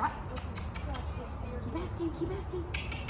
Keep asking, keep asking.